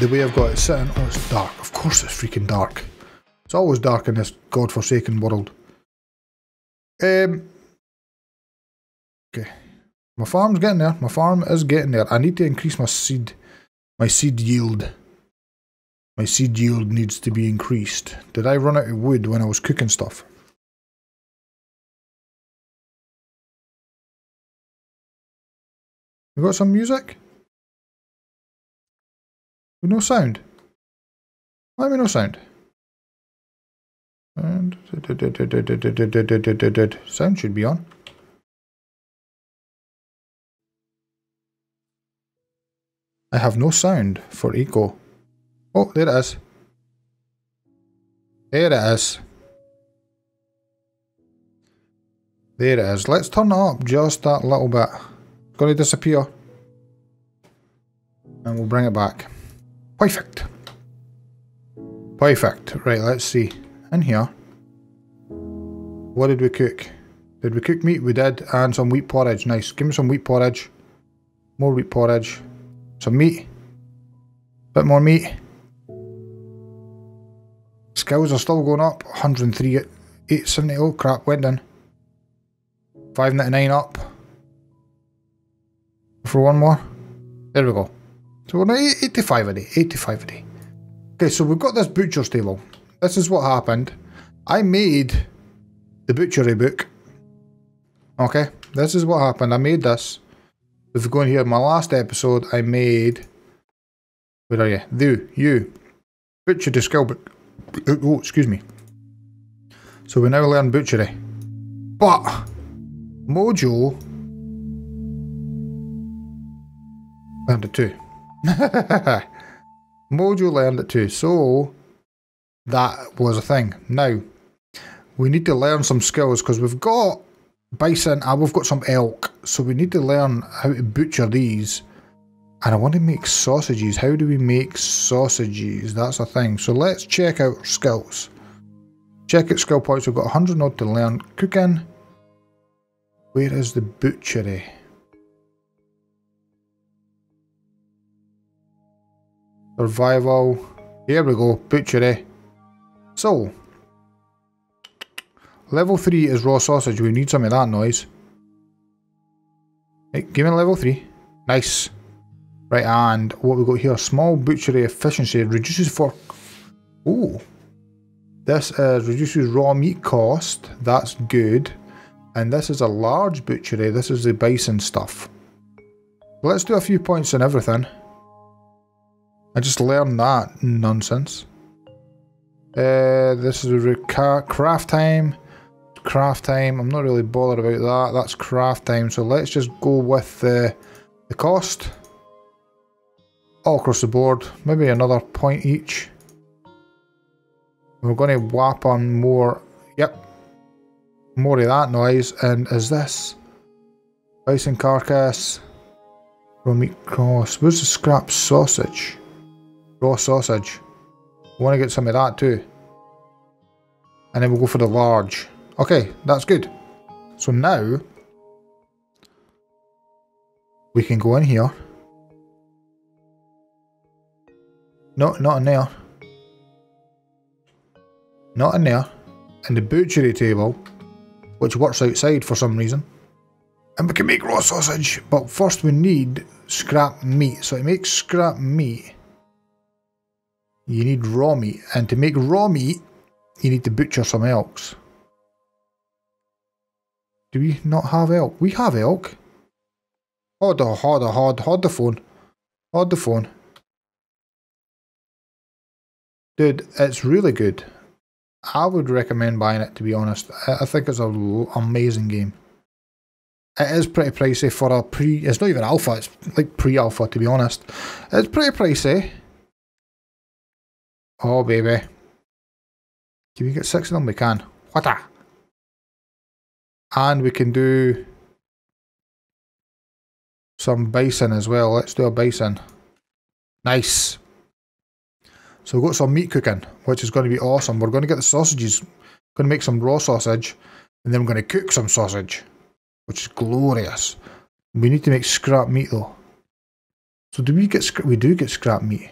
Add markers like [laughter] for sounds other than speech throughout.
the way I've got it sitting. Oh, it's dark. Of course it's freaking dark. It's always dark in this godforsaken world. Um. Okay. My farm's getting there. My farm is getting there. I need to increase my seed, my seed yield. My seed yield needs to be increased. Did I run out of wood when I was cooking stuff? We got some music? With no sound? Why we no sound? And sound should be on. I have no sound for Eco. Oh, there it is. There it is. There it is. Let's turn it up just that little bit. It's going to disappear. And we'll bring it back. Perfect. Perfect. Right, let's see. In here. What did we cook? Did we cook meat? We did. And some wheat porridge. Nice. Give me some wheat porridge. More wheat porridge. Some meat. Bit more meat. Skills are still going up. 103 at 870. Oh crap, went down. 599 up. For one more. There we go. So we're at 85 a day. 85 a day. Okay, so we've got this butcher's table. This is what happened. I made the butchery book. Okay, this is what happened. I made this. If you go in here, my last episode, I made. Where are you? You, you. Butchery skill book. Oh, excuse me. So we now learn butchery. But Mojo learned it too. [laughs] Mojo learned it too. So that was a thing. Now we need to learn some skills because we've got bison and we've got some elk. So we need to learn how to butcher these. And I want to make sausages. How do we make sausages? That's a thing. So let's check out skills. Check out skill points. We've got 100 odd to learn. Cooking. Where is the butchery? Survival. Here we go. Butchery. So, Level 3 is raw sausage. We need some of that noise. Right, give me level 3. Nice. Right, and what we got here? Small butchery efficiency. Reduces for... Oh. This is reduces raw meat cost. That's good. And this is a large butchery. This is the bison stuff. Let's do a few points on everything. I just learned that nonsense. Uh, this is a craft time craft time. I'm not really bothered about that. That's craft time. So let's just go with the, the cost. All across the board. Maybe another point each. We're going to whap on more. Yep. More of that noise. And is this? Bison carcass. Raw meat cross. Where's the scrap sausage? Raw sausage. I want to get some of that too. And then we'll go for the large. Okay, that's good. So now we can go in here. No, not in there. Not in there. In the butchery table, which works outside for some reason. And we can make raw sausage. But first we need scrap meat. So to make scrap meat, you need raw meat. And to make raw meat, you need to butcher some elks. Do we not have elk? We have elk. Hold the, hold on, hold, hold the phone. Hold the phone. Dude, it's really good. I would recommend buying it, to be honest. I think it's an amazing game. It is pretty pricey for a pre... It's not even alpha, it's like pre-alpha, to be honest. It's pretty pricey. Oh, baby. Can we get six of them? We can. What a... And we can do some bison as well. Let's do a bison. Nice. So we've got some meat cooking, which is going to be awesome. We're going to get the sausages, going to make some raw sausage, and then we're going to cook some sausage, which is glorious. We need to make scrap meat though. So do we get, we do get scrap meat.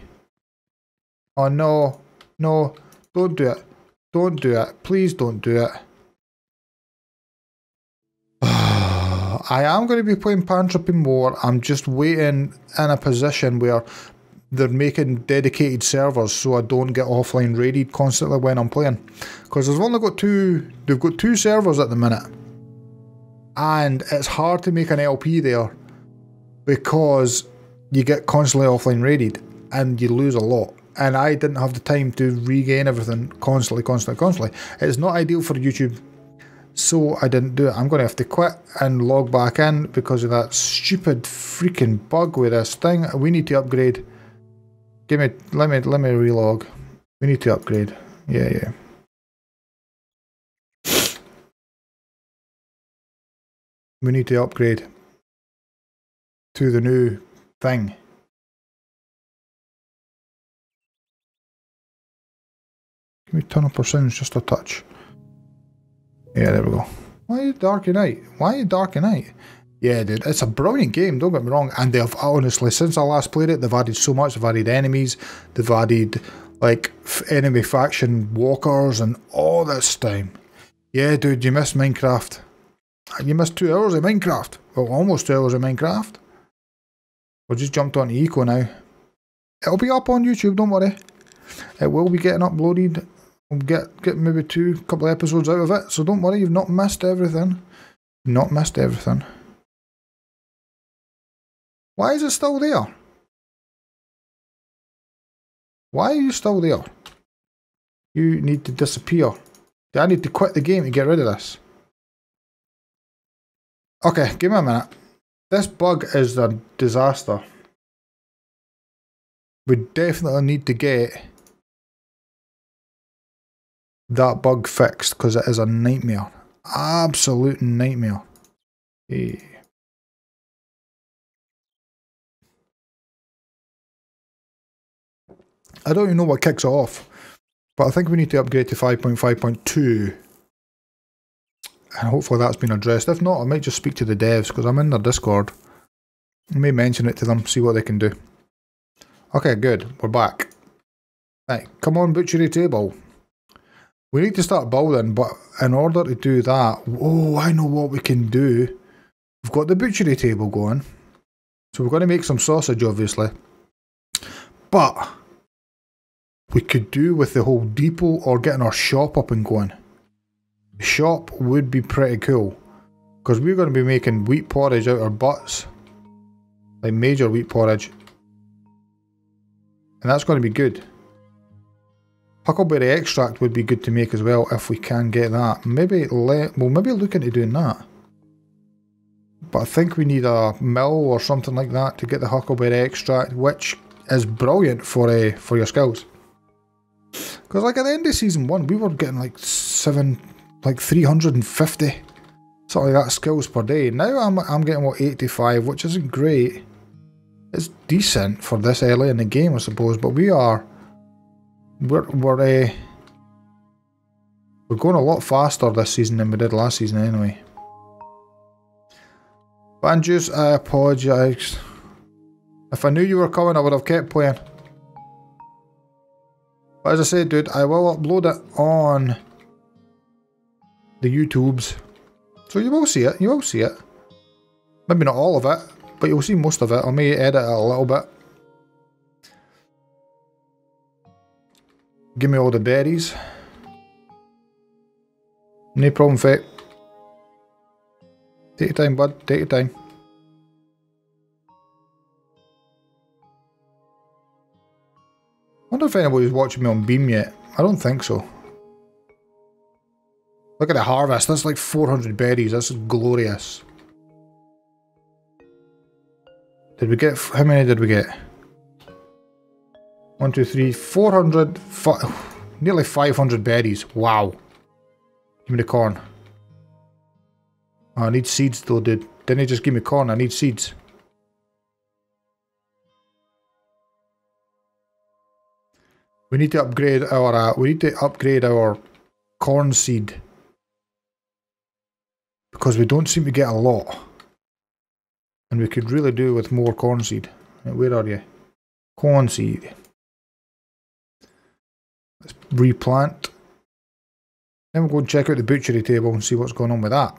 Oh no, no, don't do it. Don't do it. Please don't do it. [sighs] I am going to be playing Pantripping more. I'm just waiting in a position where they're making dedicated servers so I don't get offline raided constantly when I'm playing. Because they've only got two, they've got two servers at the minute. And it's hard to make an LP there because you get constantly offline raided and you lose a lot. And I didn't have the time to regain everything constantly, constantly, constantly. It's not ideal for YouTube so I didn't do it. I'm going to have to quit and log back in because of that stupid freaking bug with this thing. We need to upgrade. Give me, let me, let me relog. We need to upgrade. Yeah, yeah. We need to upgrade to the new thing. Can we turn up our sounds just a touch? Yeah, there we go. Why are you Dark Knight? Why are you Dark Knight? Yeah, dude, it's a brilliant game, don't get me wrong. And they've honestly, since I last played it, they've added so much. They've added enemies, they've added like enemy faction walkers and all this time. Yeah, dude, you missed Minecraft. You missed two hours of Minecraft. Well, almost two hours of Minecraft. We just jumped on Eco now. It'll be up on YouTube, don't worry. It will be getting uploaded Get get maybe two couple episodes out of it. So don't worry, you've not missed everything. Not missed everything. Why is it still there? Why are you still there? You need to disappear. I need to quit the game to get rid of this? Okay, give me a minute. This bug is a disaster. We definitely need to get that bug fixed because it is a nightmare. Absolute nightmare. Hey. I don't even know what kicks it off, but I think we need to upgrade to 5.5.2 and hopefully that's been addressed. If not, I might just speak to the devs because I'm in their Discord. I may mention it to them, see what they can do. Okay, good. We're back. Right, come on, butchery table. We need to start building, but in order to do that, oh, I know what we can do. We've got the butchery table going. So we're going to make some sausage, obviously. But we could do with the whole depot or getting our shop up and going. The shop would be pretty cool. Because we're going to be making wheat porridge out of our butts. Like major wheat porridge. And that's going to be good. Huckleberry extract would be good to make as well if we can get that. Maybe let well maybe look into doing that. But I think we need a mill or something like that to get the huckleberry extract, which is brilliant for uh, for your skills. Because like at the end of season one, we were getting like seven, like three hundred and fifty, something like that skills per day. Now I'm I'm getting what eighty five, which isn't great. It's decent for this early in the game, I suppose, but we are we're we're uh, we're going a lot faster this season than we did last season anyway. Banjus, I apologise. If I knew you were coming, I would have kept playing. But as I said, dude, I will upload it on the YouTubes. So you will see it, you will see it. Maybe not all of it, but you'll see most of it. I may edit it a little bit. Give me all the berries. No problem, Fate. Take your time, bud. Take your time. Wonder if anybody's watching me on Beam yet. I don't think so. Look at the harvest. That's like 400 berries. That's glorious. Did we get... How many did we get? One, two, three, four hundred, [sighs] nearly 500 berries. Wow. Give me the corn. Oh, I need seeds though, dude. Didn't he just give me corn? I need seeds. We need to upgrade our, uh, we need to upgrade our corn seed. Because we don't seem to get a lot. And we could really do with more corn seed. Where are you? Corn seed. Let's replant. Then we'll go and check out the butchery table and see what's going on with that.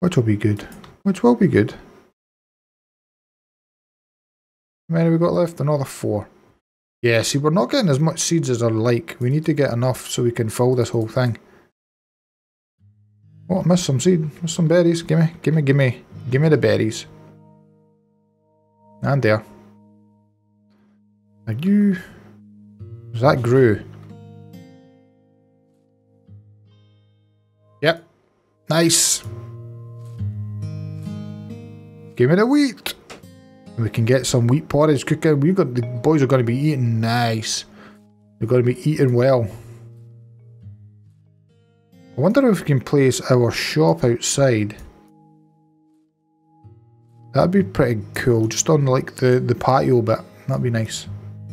Which will be good. Which will be good. How many we got left? Another four. Yeah, see, we're not getting as much seeds as I like. We need to get enough so we can fill this whole thing. Oh, I missed some seed. Missed some berries. Gimme, gimme, gimme. Gimme the berries. And there. Are you... That grew. Yep. Nice. Give me the wheat. We can get some wheat porridge cooking. We got the boys are going to be eating nice. They're going to be eating well. I wonder if we can place our shop outside. That'd be pretty cool, just on like the, the patio bit. That'd be nice.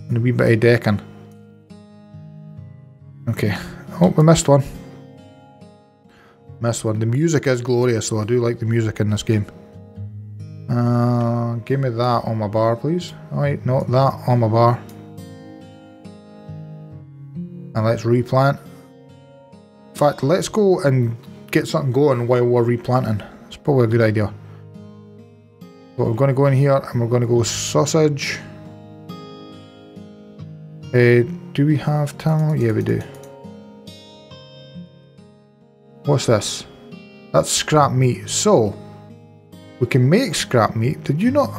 And a wee bit of decking. Okay. Oh, we missed one. Missed one. The music is glorious though. I do like the music in this game. Uh, give me that on my bar, please. Alright, no, that on my bar. And let's replant. In fact, let's go and get something going while we're replanting. It's probably a good idea. But we're going to go in here and we're going to go sausage. Uh, do we have tallow? Yeah, we do. What's this? That's scrap meat. So, we can make scrap meat. Did you not?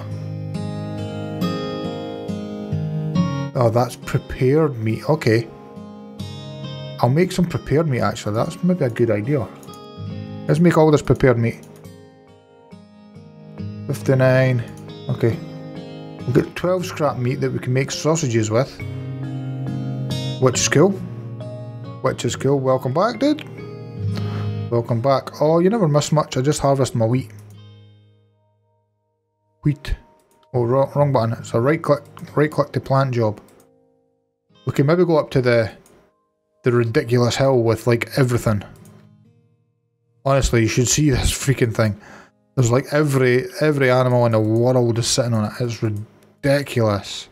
Oh, that's prepared meat. Okay. I'll make some prepared meat actually. That's maybe a good idea. Let's make all this prepared meat. 59. Okay. We've got 12 scrap meat that we can make sausages with. Which is cool. Which is cool. Welcome back, dude. Welcome back. Oh, you never miss much. I just harvest my wheat. Wheat. Oh, wrong, wrong button. It's a right click, right click to plant job. We can maybe go up to the the ridiculous hill with like everything. Honestly, you should see this freaking thing. There's like every every animal in the world is sitting on it. It's ridiculous.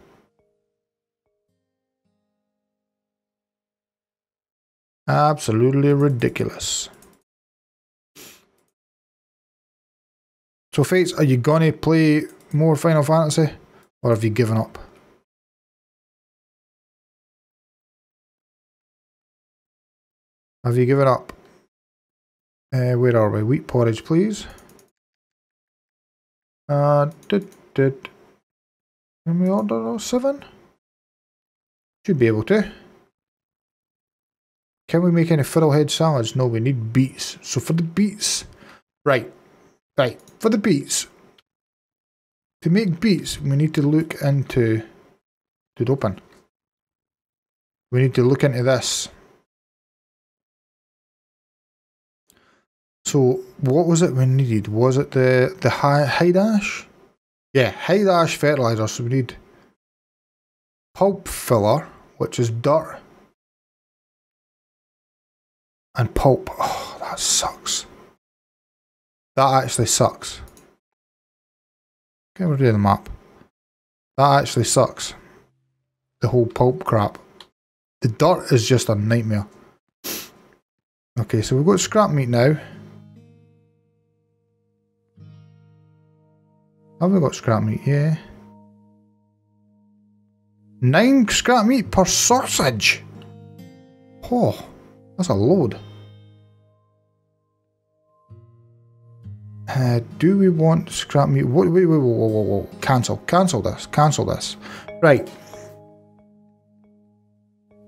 Absolutely ridiculous. So Fates, are you gonna play more Final Fantasy? Or have you given up? Have you given up? Uh, where are we? Wheat porridge, please. Uh, did, did. Can we order those seven? Should be able to. Can we make any fiddlehead salads? No, we need beets. So for the beets, right, right, for the beets, to make beets, we need to look into, to open. We need to look into this. So what was it we needed? Was it the the high hide ash? Yeah, hide ash fertilizer. So we need pulp filler, which is dirt, and pulp. Oh, that sucks. That actually sucks. Get rid of the map. That actually sucks. The whole pulp crap. The dirt is just a nightmare. Okay, so we've got scrap meat now. Have we got scrap meat? Yeah. Nine scrap meat per sausage. Oh, that's a load. Uh, do we want scrap meat? Wait, wait, wait, whoa, whoa, whoa, Cancel, cancel this, cancel this. Right.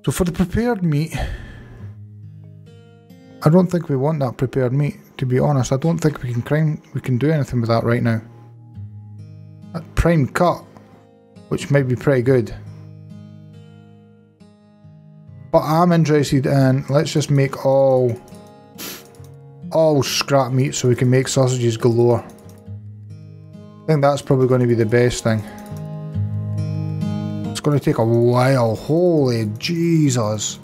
So for the prepared meat, I don't think we want that prepared meat. To be honest, I don't think we can crime, we can do anything with that right now prime cut, which might be pretty good. But I'm interested in, let's just make all, all scrap meat so we can make sausages galore. I think that's probably going to be the best thing. It's going to take a while, holy Jesus.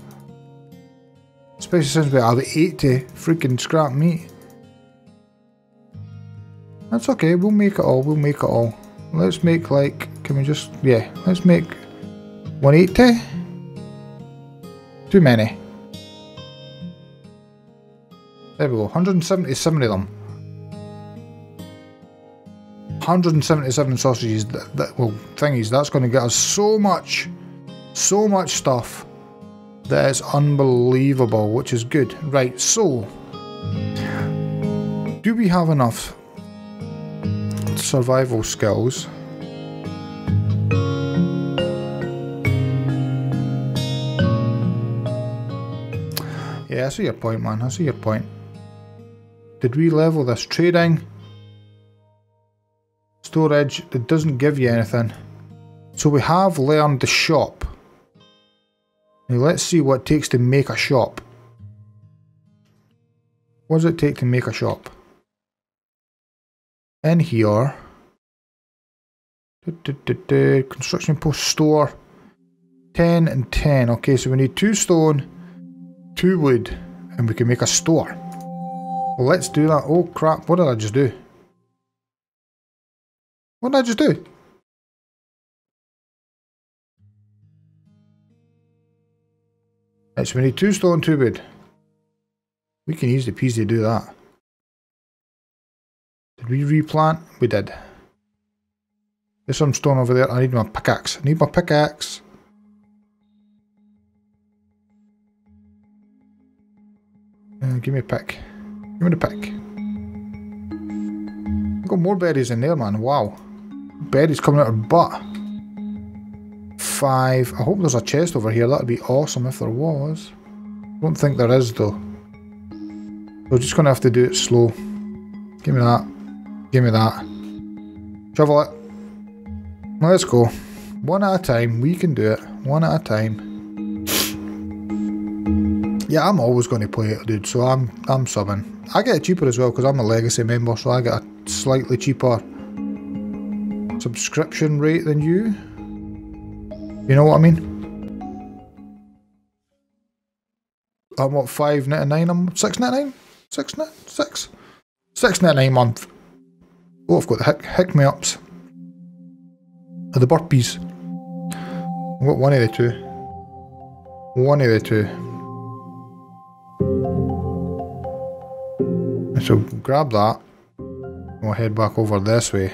Especially since we have 80 freaking scrap meat. That's okay, we'll make it all, we'll make it all. Let's make like, can we just, yeah, let's make 180. Eh? Too many. There we go, 177 of them. 177 sausages. That, that, well, thing is, that's going to get us so much, so much stuff that is unbelievable, which is good. Right, so do we have enough survival skills? Yeah, I see your point, man. I see your point. Did we level this? Trading. Storage. It doesn't give you anything. So we have learned the shop. Now let's see what it takes to make a shop. What does it take to make a shop? In here. Construction post store. 10 and 10. Okay, so we need two stone, two wood, and we can make a store. Well, let's do that. Oh crap, what did I just do? What did I just do? Right, so we need two stone, two wood. We can easily peasily do that. Did we replant? We did. There's some stone over there. I need my pickaxe. I need my pickaxe. Uh, give me a pick. Give me the pick. I've got more berries in there, man. Wow. Berries coming out of butt. Five. I hope there's a chest over here. That'd be awesome if there was. Don't think there is, though. We're just going to have to do it slow. Give me that. Give me that. Shovel it. Let's go. One at a time. We can do it. One at a time. Yeah, I'm always going to play it, dude. So I'm I'm subbing. I get it cheaper as well because I'm a legacy member, so I get a slightly cheaper subscription rate than you. You know what I mean? I'm what five ninety nine. I'm six ninety nine. Six, six, six ninety nine month. Oh, I've got the me ups. Oh, the burpees. I've got one of the two. One of the two. So grab that. We'll head back over this way.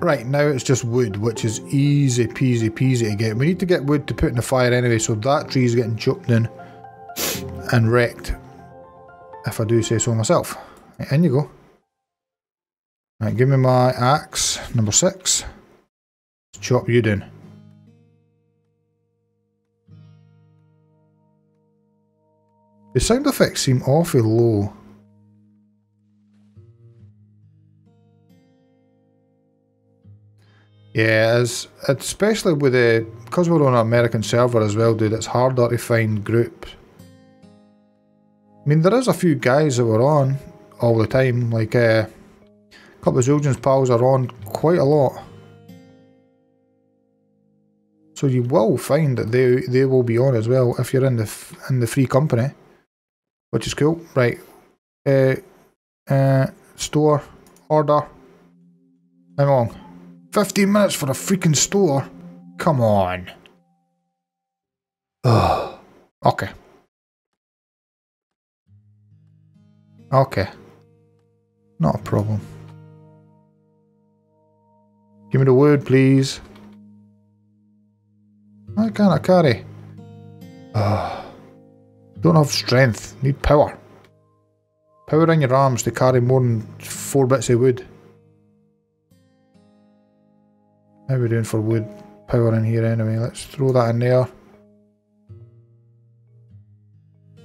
Right, now it's just wood, which is easy peasy peasy to get. We need to get wood to put in the fire anyway, so that tree is getting chopped in and wrecked, if I do say so myself. Right, in you go. Right, give me my axe, number six. Let's chop you down. The sound effects seem awfully low. Yeah, it's, especially with the because we're on an American server as well, dude. It's harder to find groups. I mean, there is a few guys that were on all the time. Like uh, a couple of Zildjian's pals are on quite a lot. So you will find that they they will be on as well if you're in the in the free company, which is cool. Right, uh, uh, store order. How long? 15 minutes for a freaking store? Come on. Ugh. [sighs] Okay. Okay. Not a problem. Give me the word, please. I can't carry. Ugh. Eh? Ah. Don't have strength. Need power. Power in your arms to carry more than four bits of wood. How are we doing for wood power in here anyway? Let's throw that in there.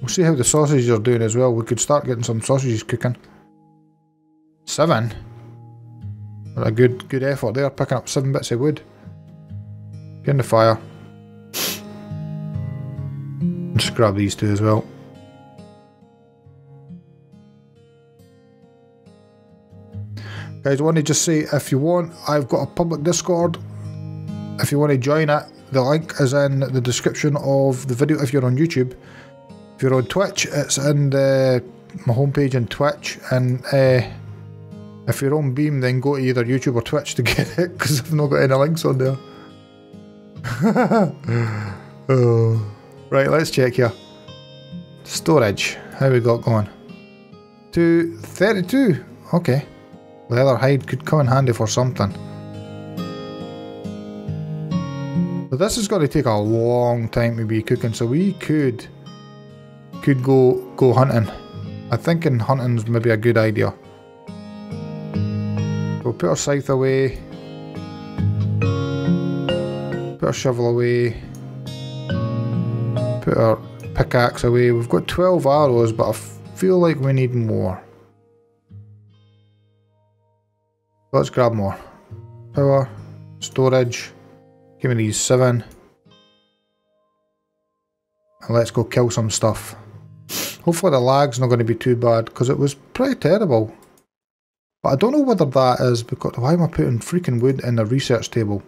We'll see how the sausages are doing as well. We could start getting some sausages cooking. Seven? a good good effort there, picking up seven bits of wood. Get in the fire. Just grab these two as well. Guys, I want to just say if you want, I've got a public Discord. If you want to join it, the link is in the description of the video if you're on YouTube. If you're on Twitch, it's in the, my homepage on Twitch, and uh, if you're on Beam, then go to either YouTube or Twitch to [laughs] get it, because I've not got any links on there. [laughs] oh. Right, let's check here. Storage, how we got going? To 32, okay. Leather hide could come in handy for something. But this is going to take a long time to be cooking, so we could could go go hunting. I think in hunting's maybe a good idea. We'll put our scythe away. Put our shovel away. Put our pickaxe away. We've got 12 arrows, but I feel like we need more. Let's grab more. Power, storage, give me these seven. And let's go kill some stuff. Hopefully the lag's not going to be too bad, because it was pretty terrible. But I don't know whether that is because... Why am I putting freaking wood in the research table?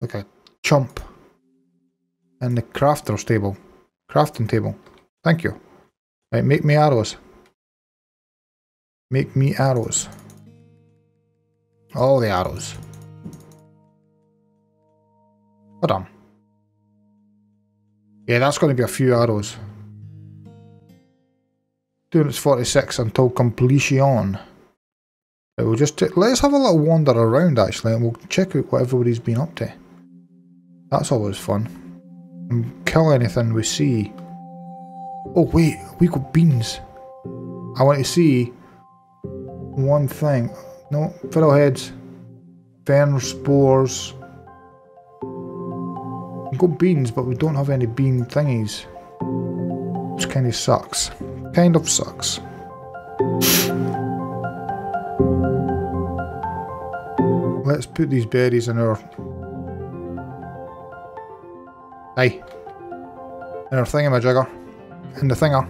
Like a chump. In the crafter's table. Crafting table. Thank you. Right, make me arrows. Make me arrows. All the arrows. Hold on. Yeah, that's going to be a few arrows. Doing its 46 until completion. we'll just let's have a little wander around actually and we'll check out what everybody's been up to. That's always fun. And kill anything we see. Oh wait, we got beans. I want to see one thing. No, fiddleheads, fern spores. We've got beans, but we don't have any bean thingies. Which kind of sucks. Kind of sucks. Let's put these berries in our... Hey. In our thingamajigger. In my jugger. And the thinger.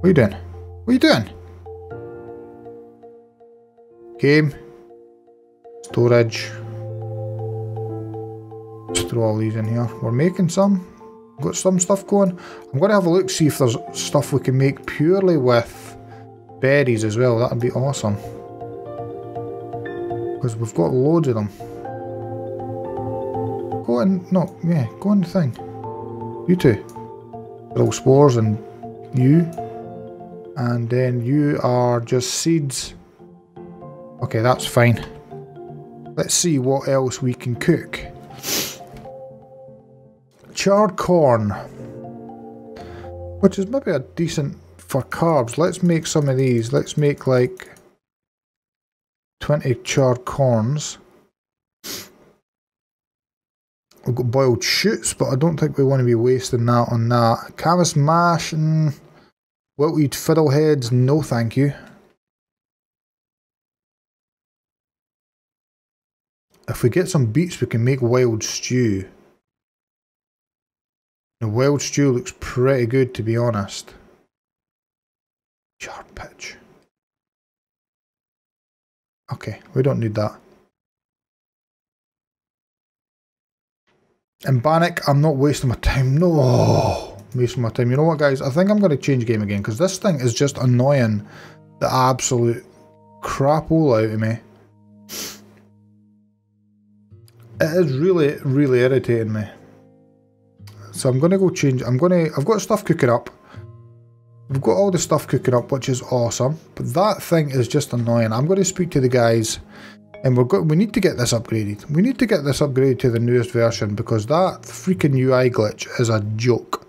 What are you doing? What are you doing? Game. Storage. Let's throw all these in here. We're making some. Got some stuff going. I'm going to have a look, see if there's stuff we can make purely with berries as well. That'd be awesome. Because we've got loads of them. Go in, no, yeah, go in the thing. You two. Little spores and you. And then you are just seeds. Okay, that's fine. Let's see what else we can cook. Charred corn. Which is maybe a decent for carbs. Let's make some of these. Let's make like 20 charred corns. We've got boiled shoots, but I don't think we want to be wasting that on that. Camas mash and wilted fiddleheads, no thank you. If we get some beets, we can make wild stew. The wild stew looks pretty good, to be honest. Sharp pitch. Okay, we don't need that. And Bannock, I'm not wasting my time. No, wasting my time. You know what, guys? I think I'm going to change game again because this thing is just annoying the absolute crap all out of me. It is really, really irritating me. So I'm going to go change. I'm going to. I've got stuff cooking up. We've got all the stuff cooking up, which is awesome. But that thing is just annoying. I'm going to speak to the guys, and we're going. We need to get this upgraded. We need to get this upgraded to the newest version because that freaking UI glitch is a joke.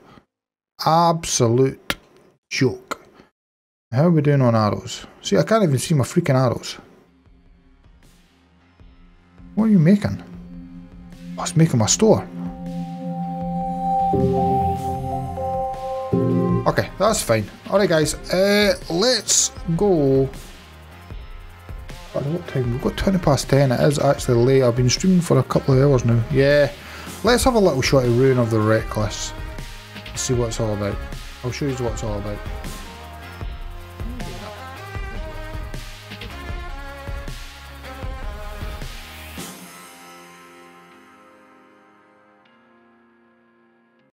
Absolute joke. How are we doing on arrows? See, I can't even see my freaking arrows. What are you making? Oh, I was making my store. Okay, that's fine. Alright guys, uh, let's go... I don't know what time? We've got 20 past 10, it is actually late. I've been streaming for a couple of hours now. Yeah, let's have a little shot of Ruin of the Reckless. See what it's all about. I'll show you what it's all about.